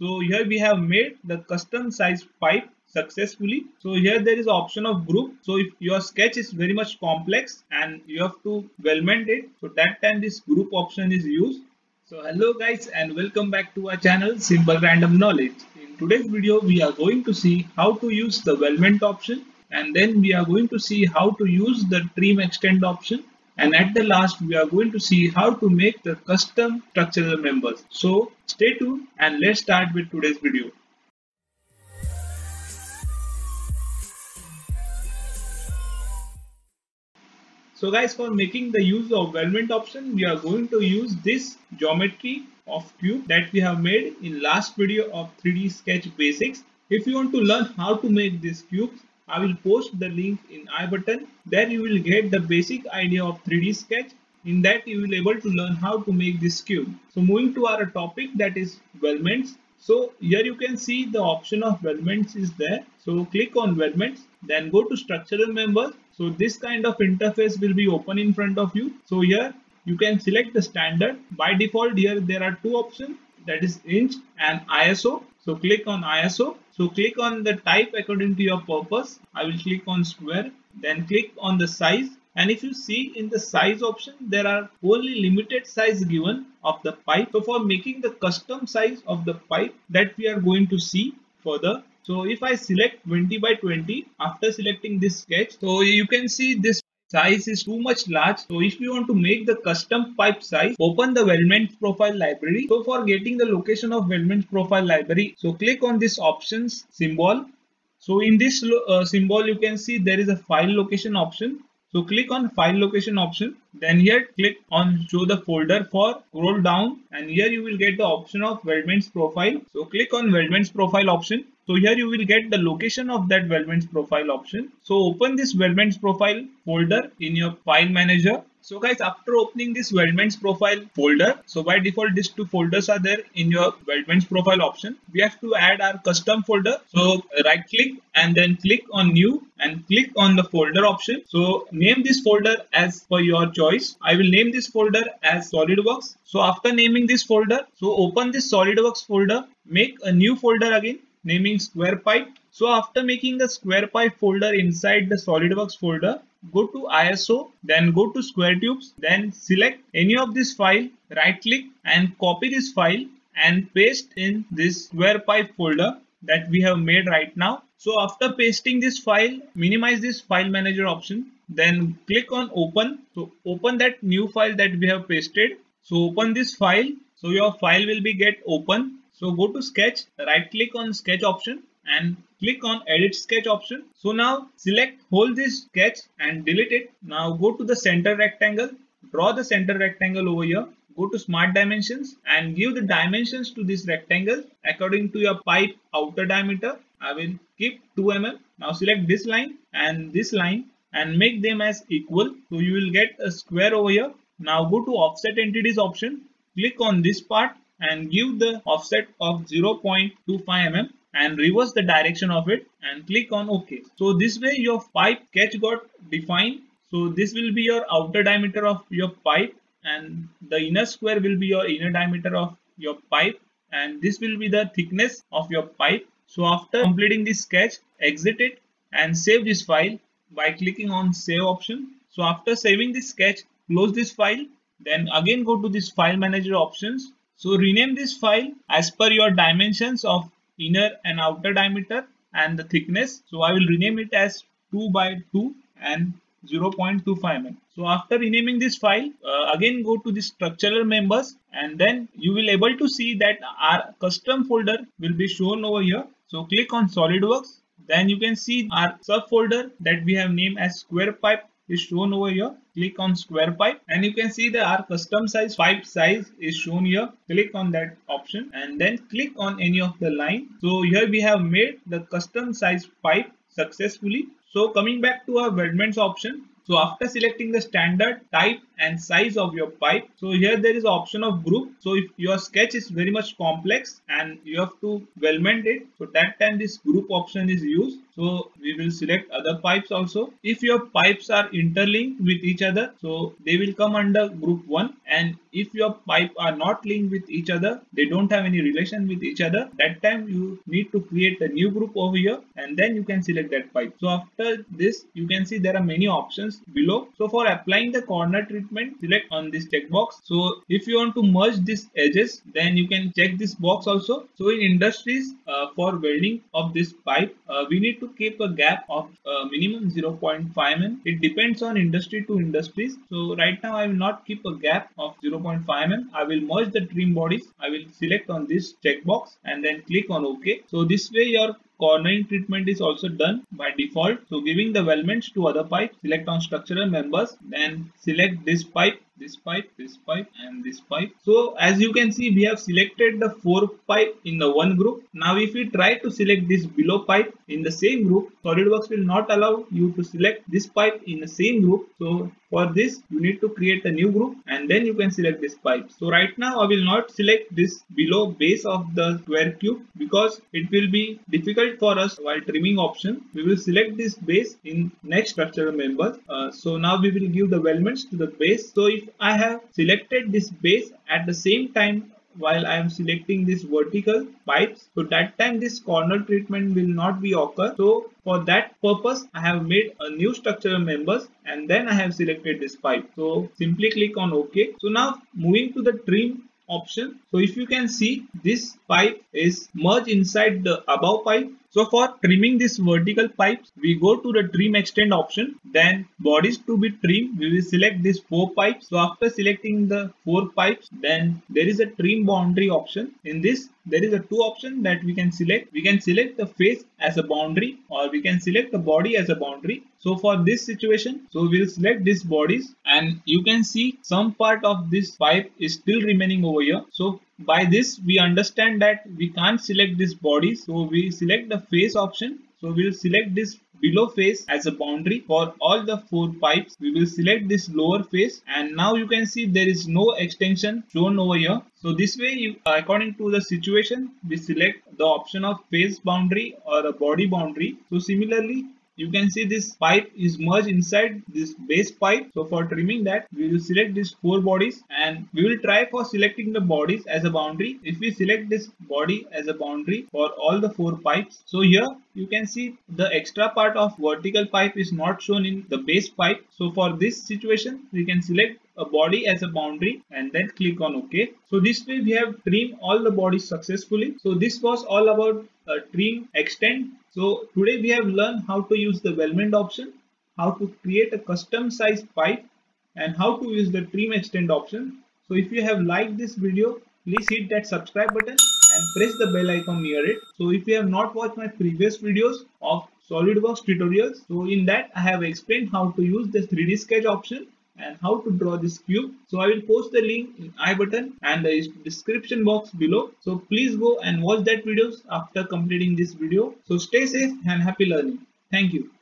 So here we have made the custom size pipe successfully. So here there is option of group. So if your sketch is very much complex and you have to weldment it, so that time this group option is used. So hello guys and welcome back to our channel Simple Random Knowledge. In today's video we are going to see how to use the weldment option and then we are going to see how to use the trim extend option and at the last we are going to see how to make the custom structural members. So stay tuned and let's start with today's video. So guys for making the use of weldment option we are going to use this geometry of cube that we have made in last video of 3D sketch basics. If you want to learn how to make these cubes I will post the link in I button. There you will get the basic idea of 3D sketch. In that you will able to learn how to make this cube. So moving to our topic that is weldments. So here you can see the option of weldments is there. So click on weldments then go to structural members. So this kind of interface will be open in front of you. So here you can select the standard. By default here there are two options that is inch and ISO. So click on ISO so click on the type according to your purpose. I will click on square, then click on the size. And if you see in the size option, there are only limited size given of the pipe. So for making the custom size of the pipe that we are going to see further. So if I select 20 by 20 after selecting this sketch, so you can see this size is too much large. So if you want to make the custom pipe size, open the weldment profile library. So for getting the location of weldment profile library, so click on this options symbol. So in this uh, symbol, you can see there is a file location option. So click on file location option. Then here click on show the folder for scroll down and here you will get the option of weldments profile. So click on weldments profile option. So here you will get the location of that weldments profile option. So open this weldments profile folder in your file manager. So guys, after opening this weldments profile folder, so by default these two folders are there in your weldments profile option. We have to add our custom folder. So right click and then click on new and click on the folder option. So name this folder as per your choice. I will name this folder as SolidWorks. So after naming this folder, so open this SolidWorks folder, make a new folder again naming square pipe. So after making the square pipe folder inside the SolidWorks folder, go to ISO, then go to square tubes, then select any of this file, right click and copy this file and paste in this square pipe folder that we have made right now. So after pasting this file, minimize this file manager option, then click on open. So open that new file that we have pasted. So open this file. So your file will be get open so go to sketch, right click on sketch option and click on edit sketch option. So now select hold this sketch and delete it. Now go to the center rectangle, draw the center rectangle over here. Go to smart dimensions and give the dimensions to this rectangle according to your pipe outer diameter. I will keep 2 mm. Now select this line and this line and make them as equal. So you will get a square over here. Now go to offset entities option. Click on this part and give the offset of 0.25 mm and reverse the direction of it and click on OK. So this way your pipe sketch got defined. So this will be your outer diameter of your pipe and the inner square will be your inner diameter of your pipe and this will be the thickness of your pipe. So after completing this sketch, exit it and save this file by clicking on save option. So after saving this sketch, close this file, then again go to this file manager options so rename this file as per your dimensions of inner and outer diameter and the thickness. So I will rename it as 2 by 2 and 0.25 mm. So after renaming this file, uh, again go to the structural members and then you will able to see that our custom folder will be shown over here. So click on SolidWorks. Then you can see our subfolder that we have named as square pipe is shown over here. Click on square pipe and you can see that our custom size pipe size is shown here. Click on that option and then click on any of the line. So here we have made the custom size pipe successfully. So coming back to our weldments option. So after selecting the standard type and size of your pipe, so here there is option of group. So if your sketch is very much complex and you have to weldment it, so that time this group option is used. So we will select other pipes also. If your pipes are interlinked with each other, so they will come under group 1 and if your pipe are not linked with each other, they don't have any relation with each other, that time you need to create a new group over here and then you can select that pipe. So after this, you can see there are many options below. So for applying the corner treatment, select on this checkbox. So if you want to merge these edges, then you can check this box also. So in industries, uh, for welding of this pipe, uh, we need to keep a gap of uh, minimum 0.5 mm. It depends on industry to industries. So right now I will not keep a gap of 0.5 mm. I will merge the trim bodies. I will select on this checkbox and then click on OK. So this way your cornering treatment is also done by default. So giving the weldments to other pipes, select on structural members, then select this pipe this pipe, this pipe and this pipe. So as you can see we have selected the four pipe in the one group. Now if we try to select this below pipe in the same group, SolidWorks will not allow you to select this pipe in the same group. So for this you need to create a new group and then you can select this pipe. So right now I will not select this below base of the square cube because it will be difficult for us while trimming option. We will select this base in next structural members. Uh, so now we will give the weldments to the base. So if I have selected this base at the same time while I am selecting this vertical pipes. So that time this corner treatment will not be occur. So for that purpose, I have made a new structural members and then I have selected this pipe. So simply click on OK. So now moving to the trim option. So if you can see this pipe is merged inside the above pipe so for trimming this vertical pipes, we go to the trim extend option. Then bodies to be trimmed, we will select these four pipes. So after selecting the four pipes, then there is a trim boundary option. In this, there is a two option that we can select. We can select the face as a boundary or we can select the body as a boundary. So for this situation, so we'll select these bodies and you can see some part of this pipe is still remaining over here. So by this we understand that we can't select this body so we select the face option. So we'll select this below face as a boundary. For all the four pipes we will select this lower face and now you can see there is no extension shown over here. So this way you, according to the situation we select the option of face boundary or a body boundary. So similarly you can see this pipe is merged inside this base pipe. So for trimming that we will select these four bodies and we will try for selecting the bodies as a boundary. If we select this body as a boundary for all the four pipes so here you can see the extra part of vertical pipe is not shown in the base pipe. So for this situation we can select a body as a boundary and then click on ok. So this way we have trimmed all the bodies successfully. So this was all about uh, trim extend so today we have learned how to use the weldment option, how to create a custom sized pipe and how to use the trim extend option. So if you have liked this video, please hit that subscribe button and press the bell icon near it. So if you have not watched my previous videos of SolidWorks tutorials, so in that I have explained how to use the 3D sketch option and how to draw this cube. So I will post the link in I button and the description box below. So please go and watch that videos after completing this video. So stay safe and happy learning. Thank you.